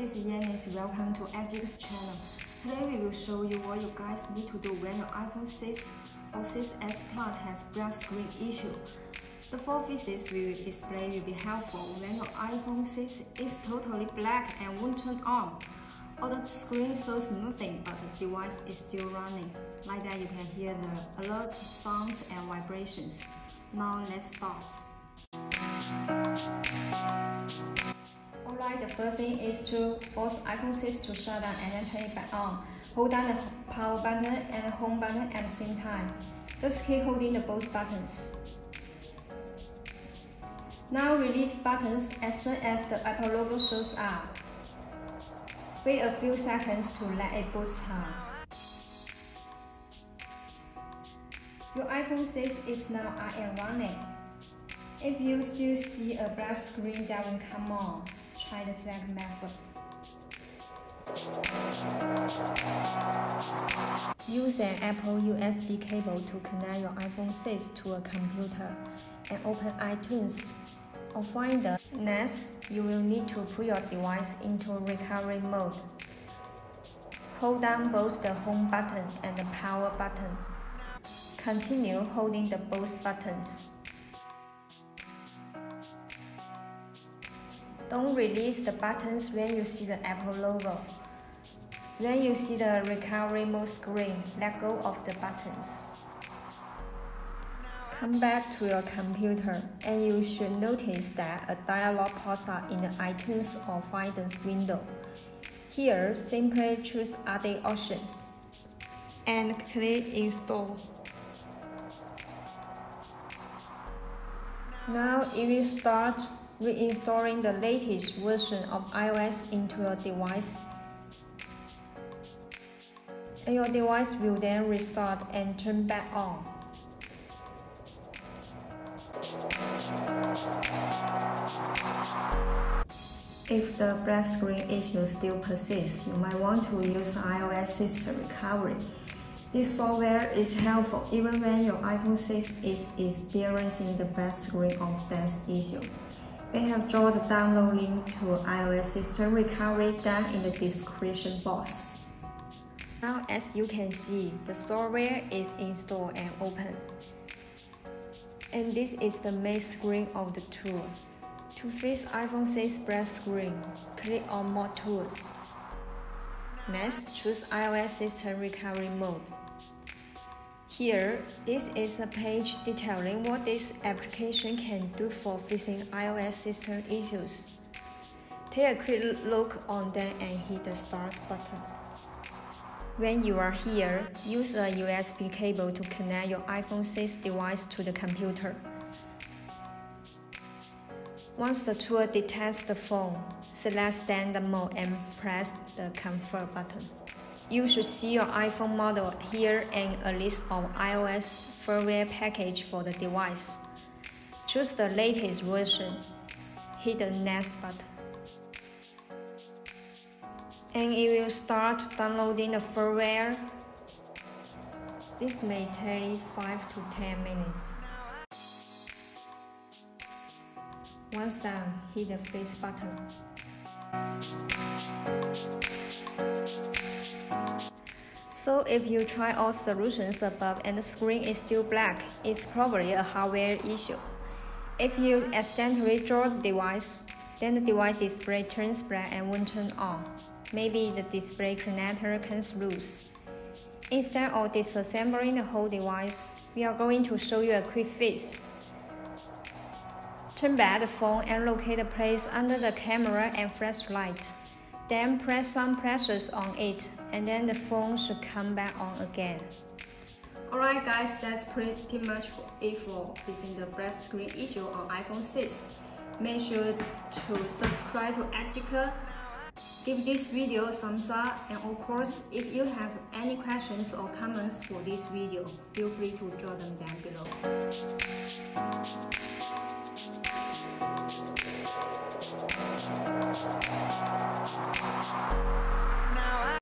this is Yannis, Welcome to Appgeeker channel. Today we will show you what you guys need to do when your iPhone 6 or 6s Plus has black screen issue. The four fixes we will display will be helpful when your iPhone 6 is totally black and won't turn on. Or the screen shows nothing but the device is still running. Like that you can hear the alert sounds and vibrations. Now let's start. Alright, the first thing is to force iPhone 6 to shut down and then turn it back on. Hold down the power button and the home button at the same time. Just keep holding the both buttons. Now release buttons as soon as the Apple logo shows up. Wait a few seconds to let it boot time. Your iPhone 6 is now up and running. If you still see a black screen that will come on, try the second method. Use an Apple USB cable to connect your iPhone 6 to a computer and open iTunes or Finder. Next, you will need to put your device into recovery mode. Hold down both the home button and the power button. Continue holding the both buttons. Don't release the buttons when you see the Apple logo. When you see the recovery mode screen, let go of the buttons. Come back to your computer and you should notice that a dialog pops up in the iTunes or Finder window. Here, simply choose Update option and click Install. Now it will start reinstalling the latest version of iOS into your device. And your device will then restart and turn back on. If the black screen issue still persists, you might want to use iOS system recovery. This software is helpful even when your iPhone 6 is experiencing the black screen of death issue. We have drawn the download link to iOS system recovery down in the description box. Now as you can see, the software is installed and open. And this is the main screen of the tool. To fix iPhone 6 black screen, click on More Tools. Next, choose iOS System Recovery Mode. Here, this is a page detailing what this application can do for fixing iOS system issues. Take a quick look on them and hit the Start button. When you are here, use a USB cable to connect your iPhone 6 device to the computer. Once the tool detects the phone, select Standard Mode and press the Confirm button. You should see your iPhone model here and a list of iOS firmware package for the device. Choose the latest version. Hit the Next button. And it will start downloading the firmware. This may take 5 to 10 minutes. Once done, hit the Fix button. So if you try all solutions above and the screen is still black, it's probably a hardware issue. If you accidentally draw the device, then the device display turns black and won't turn on. Maybe the display connector comes loose. Instead of disassembling the whole device, we are going to show you a quick fix. Turn back the phone and locate the place under the camera and flashlight. Then press some pressures on it and then the phone should come back on again. Alright guys, that's pretty much it for fixing the black screen issue on iPhone 6. Make sure to subscribe to Appgeeker, give this video a thumbs up, and of course, if you have any questions or comments for this video, feel free to drop them down below.